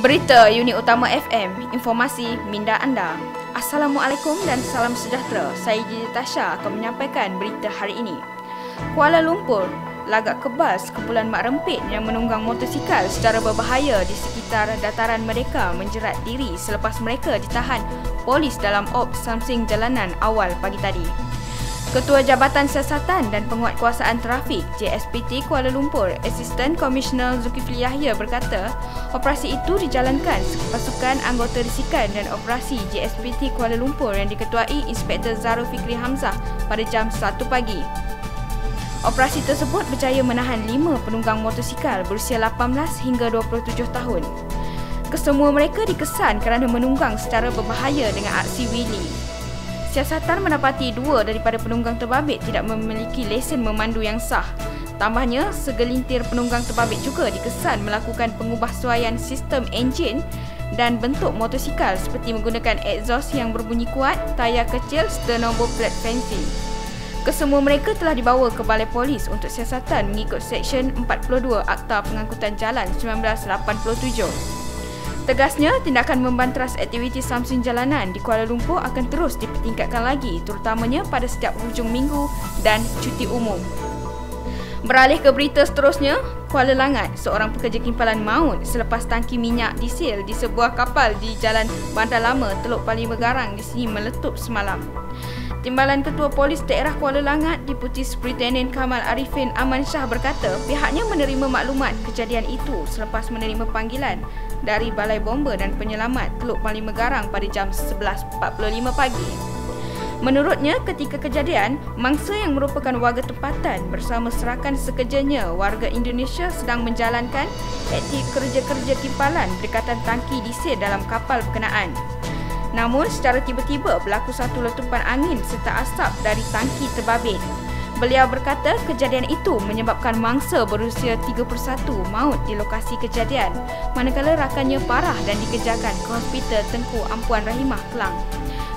Berita unit utama FM, informasi minda anda. Assalamualaikum dan salam sejahtera. Saya Gigi Tasha akan menyampaikan berita hari ini. Kuala Lumpur, lagak kebal sekumpulan mak rempit yang menunggang motosikal secara berbahaya di sekitar dataran mereka menjerat diri selepas mereka ditahan polis dalam op samsing jalanan awal pagi tadi. Ketua Jabatan Siasatan dan Penguatkuasaan Trafik JSPT Kuala Lumpur, Assistant Commissioner Zulkifli Yahya berkata, operasi itu dijalankan pasukan anggota risikan dan operasi JSPT Kuala Lumpur yang diketuai Inspektor Zarul Fikri Hamzah pada jam 1 pagi. Operasi tersebut berjaya menahan lima penunggang motosikal berusia 18 hingga 27 tahun. Kesemua mereka dikesan kerana menunggang secara berbahaya dengan aksi wheelie. Siasatan mendapati dua daripada penunggang terbabit tidak memiliki lesen memandu yang sah. Tambahnya, segelintir penunggang terbabit juga dikesan melakukan pengubahsuaian sistem enjin dan bentuk motosikal seperti menggunakan exhaust yang berbunyi kuat, tayar kecil serta nombor plat fancy. Kesemua mereka telah dibawa ke balai polis untuk siasatan mengikut Seksyen 42 Akta Pengangkutan Jalan 1987. Tegasnya, tindakan membantras aktiviti samsung jalanan di Kuala Lumpur akan terus dipertingkatkan lagi terutamanya pada setiap hujung minggu dan cuti umum. Beralih ke berita seterusnya, Kuala Langat, seorang pekerja kimpalan maut selepas tangki minyak disil di sebuah kapal di Jalan Bandar Lama, Teluk Pali Megarang di sini meletup semalam. Timbalan Ketua Polis Daerah Kuala Langat, Deputi Superintendent Kamal Arifin Aman Shah berkata pihaknya menerima maklumat kejadian itu selepas menerima panggilan dari Balai Bomba dan Penyelamat Teluk Pali Megarang pada jam 11.45 pagi. Menurutnya, ketika kejadian, mangsa yang merupakan warga tempatan bersama serakan sekerjanya warga Indonesia sedang menjalankan aktif kerja-kerja kimpalan berdekatan tangki disir dalam kapal berkenaan. Namun secara tiba-tiba berlaku satu letupan angin serta asap dari tangki terbabit. Beliau berkata kejadian itu menyebabkan mangsa berusia 31 maut di lokasi kejadian manakala rakannya parah dan dikejarkan ke Hospital Tengku Ampuan Rahimah Kelang.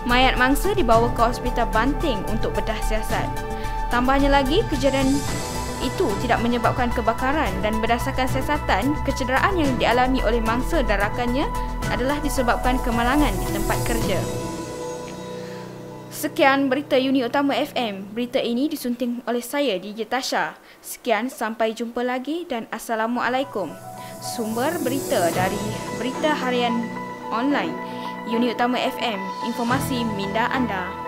Mayat mangsa dibawa ke Hospital Banting untuk bedah siasat. Tambahnya lagi, kejadian itu tidak menyebabkan kebakaran dan berdasarkan siasatan, kecederaan yang dialami oleh mangsa dan rakannya adalah disebabkan kemalangan di tempat kerja. Sekian berita unit utama FM. Berita ini disunting oleh saya DJ Tasha. Sekian sampai jumpa lagi dan Assalamualaikum. Sumber berita dari Berita Harian Online. Unit utama FM. Informasi minda anda.